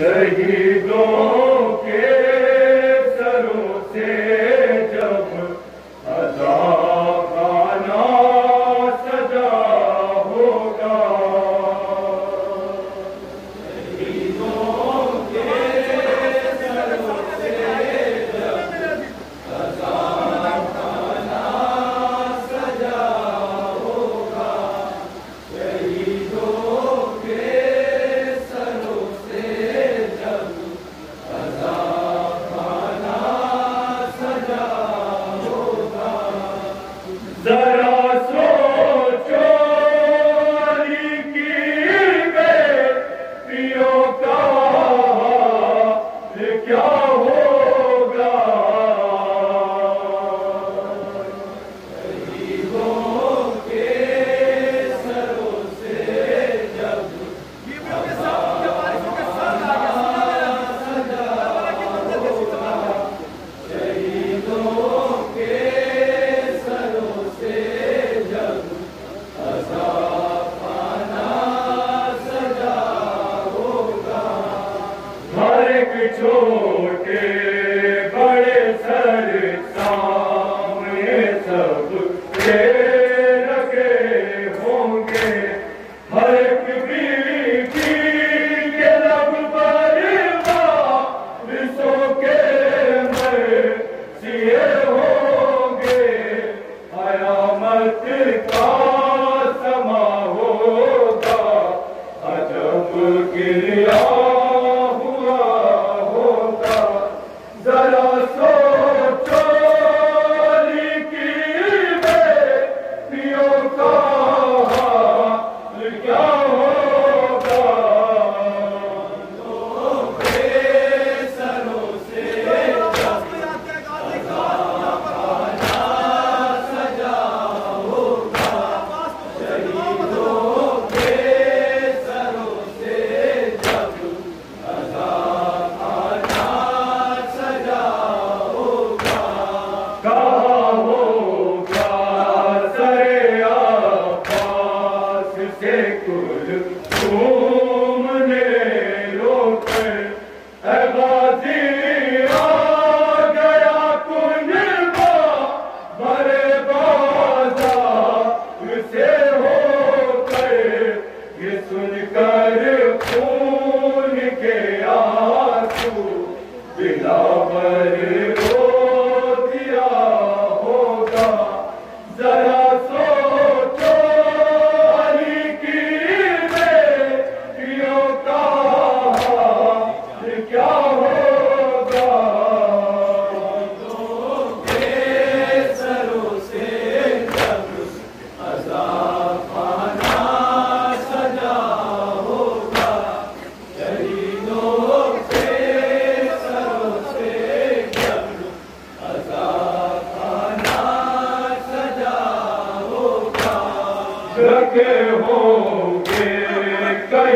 شہیدوں کے سروں سے Eric. Hare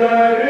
There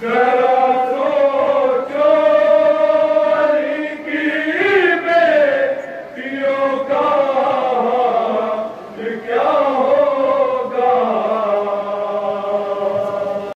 Good.